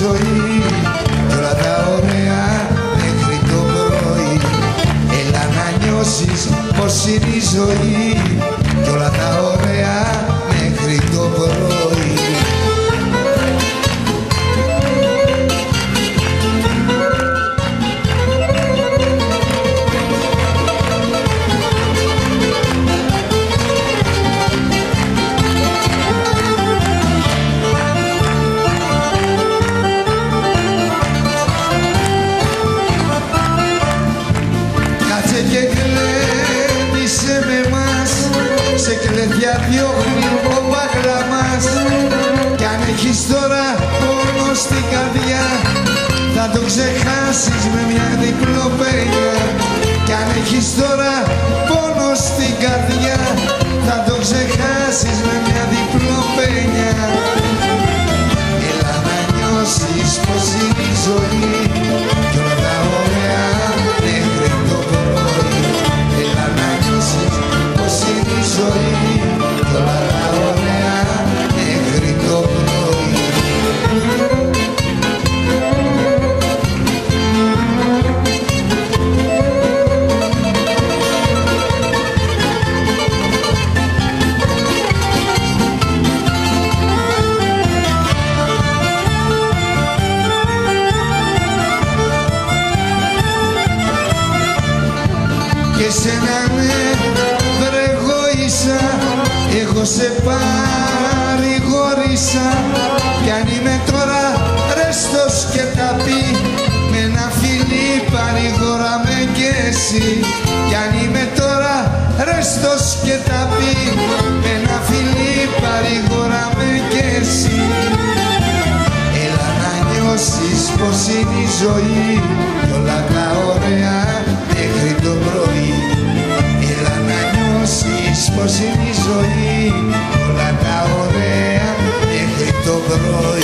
so και κλαίνησε με μας. Σε κλαιδιά διώχνει ο μπαγλαμάς κι αν έχεις τώρα πόνο στην καρδιά θα το ξεχάσεις με μια διπλό και σένα ναι βρεγόησα εγώ σε παρηγόρησα. Κι αν είμαι τώρα ρέστος και ταπεί με ένα φιλί παρηγοράμε κι εσύ. Κι αν είμαι τώρα ρέστος και ταπεί με ένα φιλί παρηγοράμε κι εσύ. Έλα να νιώσεις πως είναι η ζωή. Κι όλα τα η